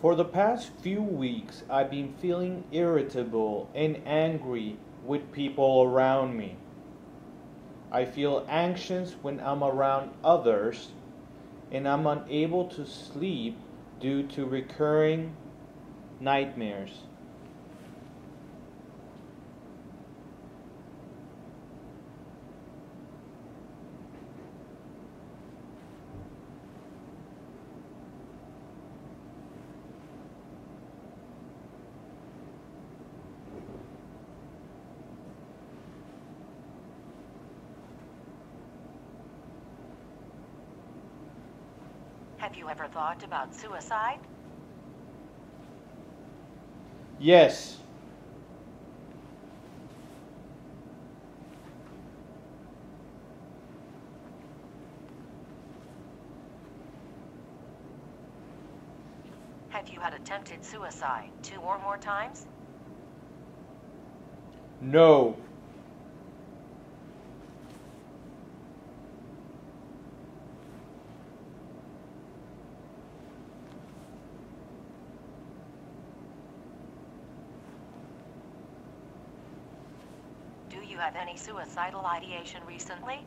For the past few weeks, I've been feeling irritable and angry with people around me. I feel anxious when I'm around others, and I'm unable to sleep due to recurring nightmares. Have you ever thought about suicide? Yes, Have you had attempted suicide two or more times? no, Do you have any suicidal ideation recently?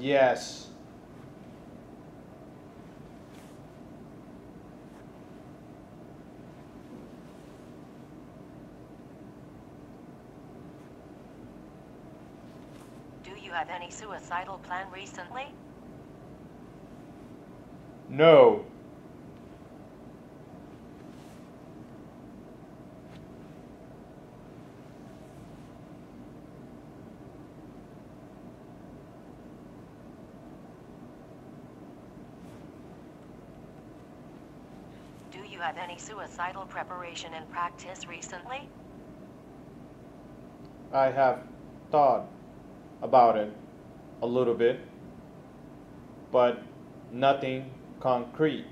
yes, Do you have any suicidal plan recently? no, Do you have any suicidal preparation and practice recently? I have thought about it a little bit, but nothing concrete.